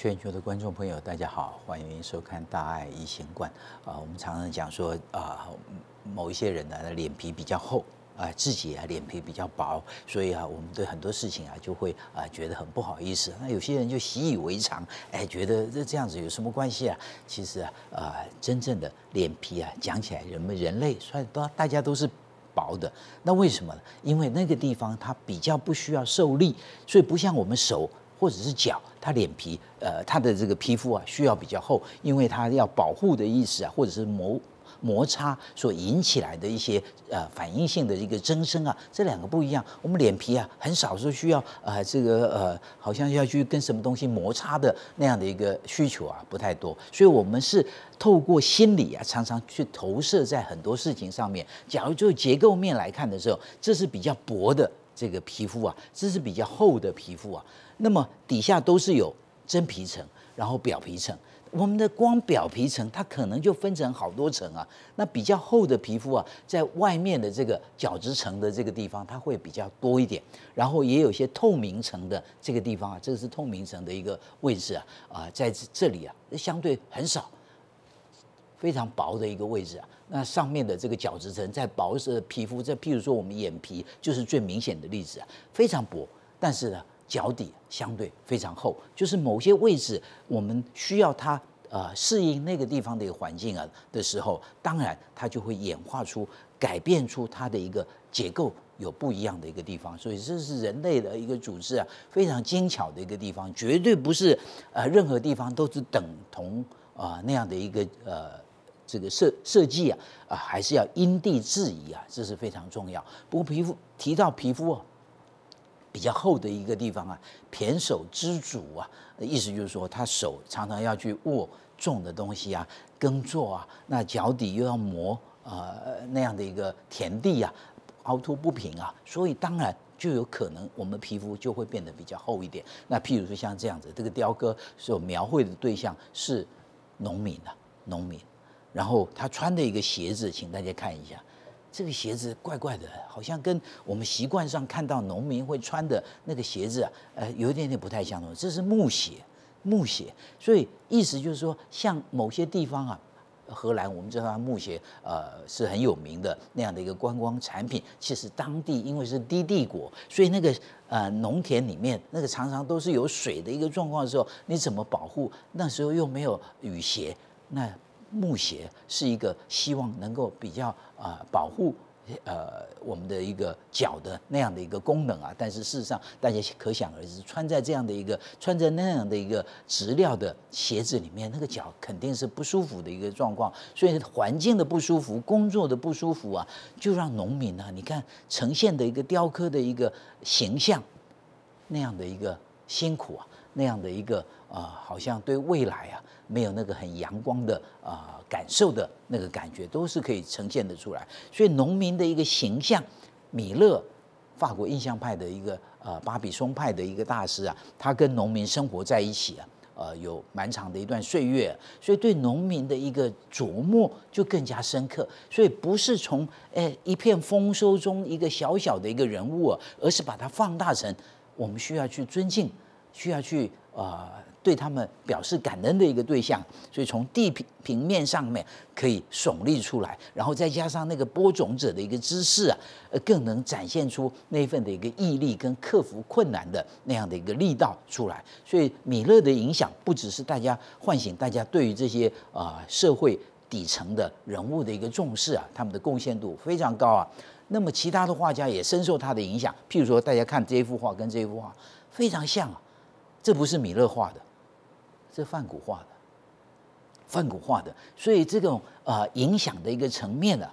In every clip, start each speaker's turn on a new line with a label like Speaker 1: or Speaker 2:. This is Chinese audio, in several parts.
Speaker 1: 全球的观众朋友，大家好，欢迎收看《大爱一行观》啊。我们常常讲说啊，某一些人呢，脸皮比较厚啊，自己啊脸皮比较薄，所以啊，我们对很多事情啊就会啊觉得很不好意思。那有些人就习以为常，哎，觉得这这样子有什么关系啊？其实啊，啊，真正的脸皮啊，讲起来，人们人类算都大家都是薄的。那为什么呢？因为那个地方它比较不需要受力，所以不像我们手。或者是脚，它脸皮，呃，它的这个皮肤啊，需要比较厚，因为它要保护的意思啊，或者是摩摩擦所引起来的一些呃反应性的一个增生啊，这两个不一样。我们脸皮啊，很少说需要呃这个呃，好像要去跟什么东西摩擦的那样的一个需求啊，不太多。所以，我们是透过心理啊，常常去投射在很多事情上面。假如就结构面来看的时候，这是比较薄的这个皮肤啊，这是比较厚的皮肤啊。那么底下都是有真皮层，然后表皮层。我们的光表皮层，它可能就分成好多层啊。那比较厚的皮肤啊，在外面的这个角质层的这个地方，它会比较多一点。然后也有些透明层的这个地方啊，这个是透明层的一个位置啊啊，在这里啊，相对很少，非常薄的一个位置啊。那上面的这个角质层，在薄的皮肤，这譬如说我们眼皮就是最明显的例子啊，非常薄，但是呢。脚底相对非常厚，就是某些位置我们需要它呃适应那个地方的一个环境啊的时候，当然它就会演化出改变出它的一个结构有不一样的一个地方，所以这是人类的一个组织啊非常精巧的一个地方，绝对不是呃任何地方都是等同啊那样的一个呃这个设设计啊啊还是要因地制宜啊，这是非常重要。不过皮肤提到皮肤哦。比较厚的一个地方啊，胼手知足啊，意思就是说，他手常常要去握重的东西啊，耕作啊，那脚底又要磨呃那样的一个田地啊，凹凸不平啊，所以当然就有可能我们皮肤就会变得比较厚一点。那譬如说像这样子，这个雕刻所描绘的对象是农民啊，农民，然后他穿的一个鞋子，请大家看一下。这个鞋子怪怪的，好像跟我们习惯上看到农民会穿的那个鞋子啊，呃，有一点点不太相同。这是木鞋，木鞋，所以意思就是说，像某些地方啊，荷兰，我们知道木鞋呃是很有名的那样的一个观光产品。其实当地因为是低地国，所以那个呃农田里面那个常常都是有水的一个状况的时候，你怎么保护？那时候又没有雨鞋，那。木鞋是一个希望能够比较啊保护呃我们的一个脚的那样的一个功能啊，但是事实上大家可想而知，穿在这样的一个穿在那样的一个质料的鞋子里面，那个脚肯定是不舒服的一个状况。所以环境的不舒服，工作的不舒服啊，就让农民呢，你看呈现的一个雕刻的一个形象，那样的一个辛苦啊，那样的一个啊，好像对未来啊。没有那个很阳光的啊感受的那个感觉，都是可以呈现的出来。所以农民的一个形象，米勒，法国印象派的一个呃巴比松派的一个大师啊，他跟农民生活在一起啊，呃有蛮长的一段岁月，所以对农民的一个琢磨就更加深刻。所以不是从诶一片丰收中一个小小的一个人物，而是把它放大成我们需要去尊敬，需要去啊。对他们表示感恩的一个对象，所以从地平平面上面可以耸立出来，然后再加上那个播种者的一个姿势啊，呃，更能展现出那份的一个毅力跟克服困难的那样的一个力道出来。所以米勒的影响不只是大家唤醒大家对于这些啊社会底层的人物的一个重视啊，他们的贡献度非常高啊。那么其他的画家也深受他的影响，譬如说大家看这一幅画跟这一幅画非常像啊，这不是米勒画的。是梵谷画的，梵谷画的，所以这种呃影响的一个层面呢，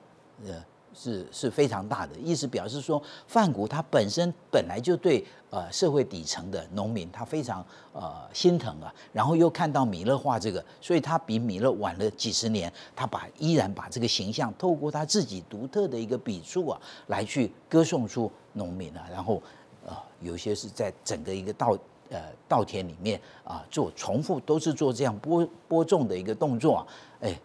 Speaker 1: 呃，是是非常大的，意思表示说，范谷他本身本来就对呃社会底层的农民他非常呃心疼啊，然后又看到米勒画这个，所以他比米勒晚了几十年，他把依然把这个形象透过他自己独特的一个笔触啊，来去歌颂出农民啊，然后呃有些是在整个一个道呃稻田里面啊做重复都是做这样播播种的一个动作啊，哎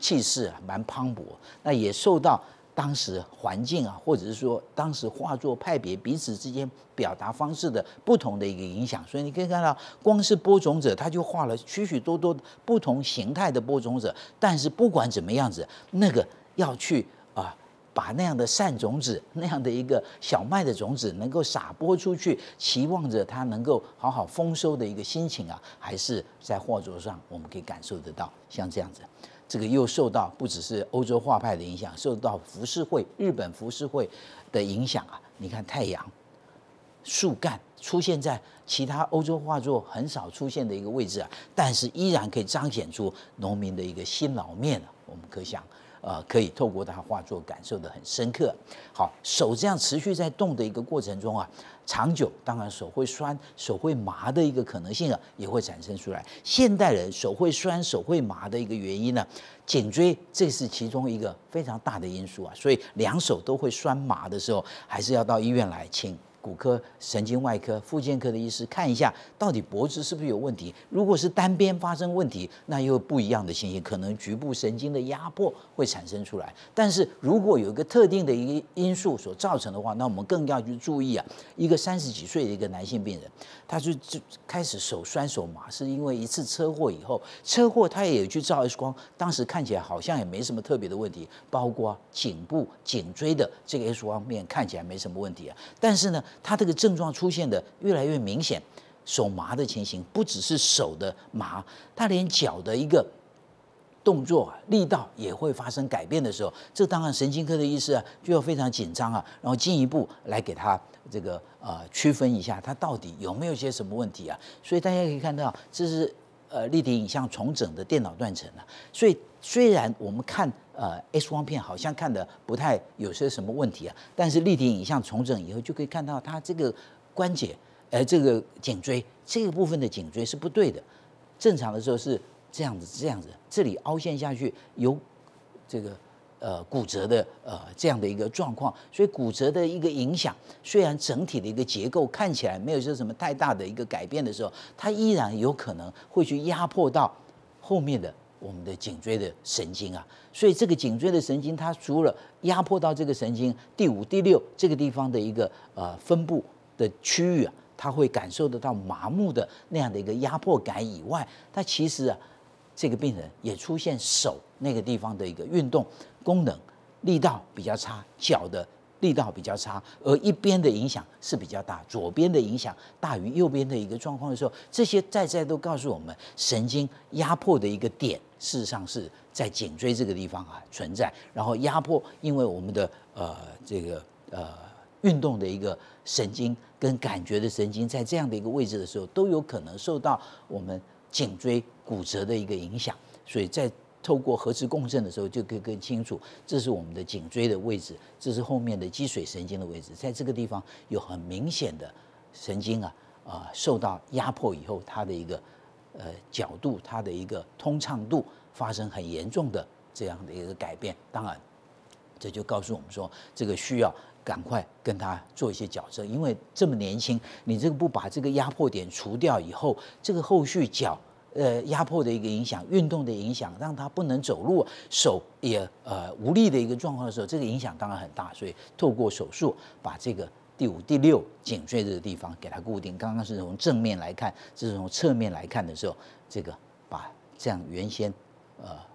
Speaker 1: 气势啊蛮磅礴，那也受到。当时环境啊，或者是说当时画作派别彼此之间表达方式的不同的一个影响，所以你可以看到，光是播种者他就画了许许多多不同形态的播种者。但是不管怎么样子，那个要去，把那样的善种子、那样的一个小麦的种子能够撒播出去，期望着它能够好好丰收的一个心情啊，还是在画作上我们可以感受得到，像这样子。这个又受到不只是欧洲画派的影响，受到浮世绘、日本浮世绘的影响啊！你看太阳、树干出现在其他欧洲画作很少出现的一个位置啊，但是依然可以彰显出农民的一个辛劳面啊！我们可想。呃，可以透过他画作感受的很深刻。好，手这样持续在动的一个过程中啊，长久，当然手会酸、手会麻的一个可能性啊，也会产生出来。现代人手会酸、手会麻的一个原因呢，颈椎这是其中一个非常大的因素啊。所以两手都会酸麻的时候，还是要到医院来请。骨科、神经外科、复健科的医师看一下，到底脖子是不是有问题？如果是单边发生问题，那又不一样的情形，可能局部神经的压迫会产生出来。但是如果有一个特定的一个因素所造成的话，那我们更要去注意啊。一个三十几岁的一个男性病人，他就就开始手酸手麻，是因为一次车祸以后，车祸他也有去照 X 光，当时看起来好像也没什么特别的问题，包括颈部、颈椎的这个 X 光面看起来没什么问题啊。但是呢。他这个症状出现的越来越明显，手麻的情形不只是手的麻，他连脚的一个动作力道也会发生改变的时候，这当然神经科的医师啊就要非常紧张啊，然后进一步来给他这个呃区分一下他到底有没有些什么问题啊。所以大家可以看到，这是呃立体影像重整的电脑断层啊。所以虽然我们看。呃，X 光片好像看的不太有些什么问题啊，但是立体影像重整以后就可以看到它这个关节，呃，这个颈椎这个部分的颈椎是不对的，正常的时候是这样子这样子，这里凹陷下去有这个呃骨折的呃这样的一个状况，所以骨折的一个影响，虽然整体的一个结构看起来没有说什么太大的一个改变的时候，它依然有可能会去压迫到后面的。我们的颈椎的神经啊，所以这个颈椎的神经，它除了压迫到这个神经第五、第六这个地方的一个呃分布的区域啊，它会感受得到麻木的那样的一个压迫感以外，它其实啊，这个病人也出现手那个地方的一个运动功能力道比较差，脚的。力道比较差，而一边的影响是比较大，左边的影响大于右边的一个状况的时候，这些在在都告诉我们，神经压迫的一个点，事实上是在颈椎这个地方啊存在。然后压迫，因为我们的呃这个呃运动的一个神经跟感觉的神经，在这样的一个位置的时候，都有可能受到我们颈椎骨折的一个影响，所以在。透过核磁共振的时候，就可以更清楚，这是我们的颈椎的位置，这是后面的脊髓神经的位置，在这个地方有很明显的神经啊啊受到压迫以后，它的一个呃角度，它的一个通畅度发生很严重的这样的一个改变。当然，这就告诉我们说，这个需要赶快跟他做一些矫正，因为这么年轻，你这个不把这个压迫点除掉以后，这个后续脚。呃，压迫的一个影响，运动的影响，让他不能走路，手也呃无力的一个状况的时候，这个影响当然很大。所以透过手术把这个第五、第六颈椎这个地方给它固定。刚刚是从正面来看，这是从侧面来看的时候，这个把这样原先呃。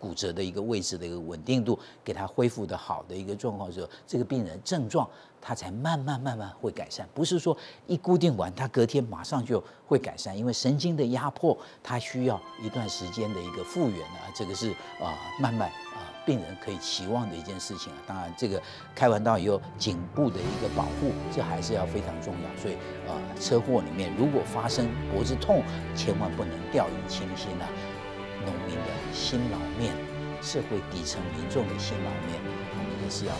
Speaker 1: 骨折的一个位置的一个稳定度，给他恢复的好的一个状况的时候，这个病人症状他才慢慢慢慢会改善，不是说一固定完他隔天马上就会改善，因为神经的压迫它需要一段时间的一个复原啊，这个是啊慢慢啊病人可以期望的一件事情啊。当然，这个开完刀以后颈部的一个保护，这还是要非常重要。所以啊，车祸里面如果发生脖子痛，千万不能掉以轻心啊。农民的新老面，社会底层民众的新老面，我们也是要